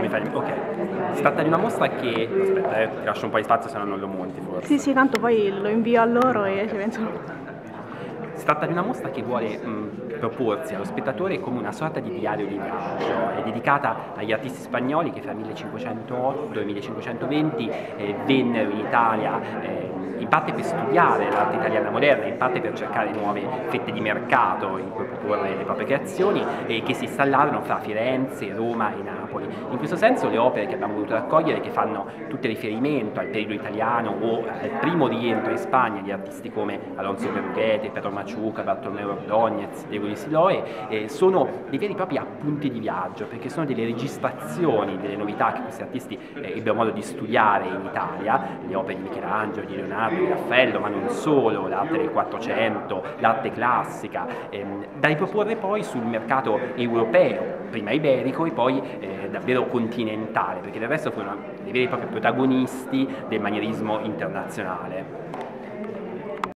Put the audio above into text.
Vai. Fai... Ok. Si tratta di una mostra che... Aspetta, eh, ti lascio un po' di spazio se no non lo monti forse. Sì, sì, tanto poi lo invio a loro e ci pensano. Si tratta di una mostra che vuole mh, proporsi allo spettatore come una sorta di diario di viaggio, è dedicata agli artisti spagnoli che fra 1508 e 1520 eh, vennero in Italia eh, in parte per studiare l'arte italiana moderna, in parte per cercare nuove fette di mercato in cui proporre le proprie creazioni e che si installarono fra Firenze, Roma e Napoli. In questo senso le opere che abbiamo voluto raccogliere, che fanno tutte riferimento al periodo italiano o al primo rientro in Spagna di artisti come Alonso Berrughete, Pedro Maciuca, Bartolomeo Ordóñez, Diego di Siloe, eh, sono dei veri e propri appunti di viaggio, perché sono delle registrazioni delle novità che questi artisti eh, ebbero modo di studiare in Italia, le opere di Michelangelo, di Leonardo, di Raffaello, ma non solo, l'arte del Quattrocento, l'arte classica, ehm, da riproporre poi sul mercato europeo, prima iberico e poi eh, davvero continentale, perché del resto furono dei veri e propri protagonisti del manierismo internazionale.